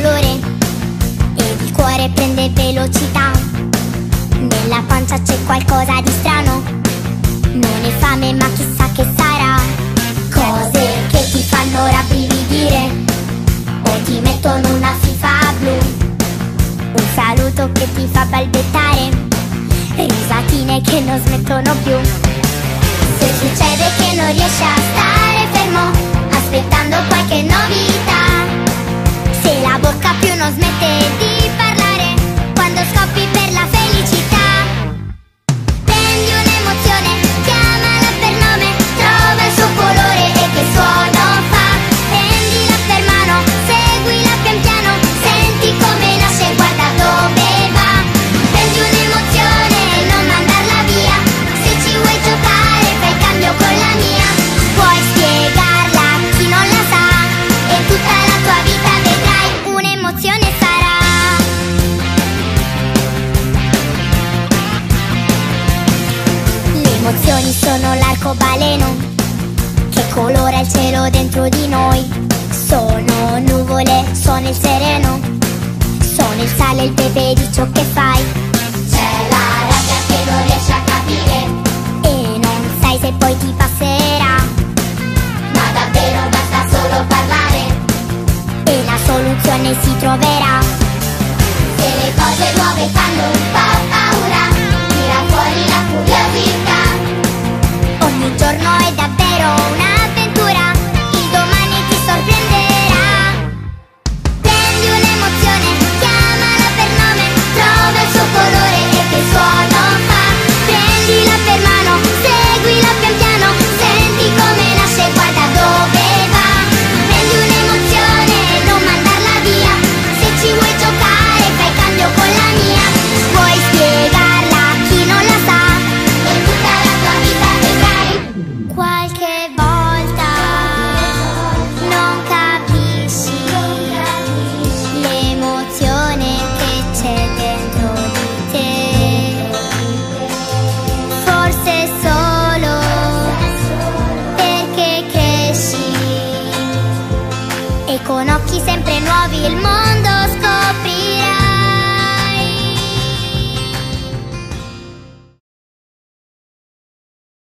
colore ed il cuore prende velocità. Nella pancia c'è qualcosa di strano, non è fame ma chissà che sarà. Cose che ti fanno rabbrividire o ti mettono una fifa blu. Un saluto che ti fa balbettare, risatine che non smettono più. Se succede che non riesci a emozioni sono l'arcobaleno che colora il cielo dentro di noi. Sono nuvole, sono il sereno, sono il sale e il pepe di ciò che fai. C'è la rabbia che non riesci a capire e non sai se poi ti passerà. Ma davvero basta solo parlare e la soluzione si troverà. Se le cose nuove fanno giorno è davvero una con occhi sempre nuovi il mondo scorre.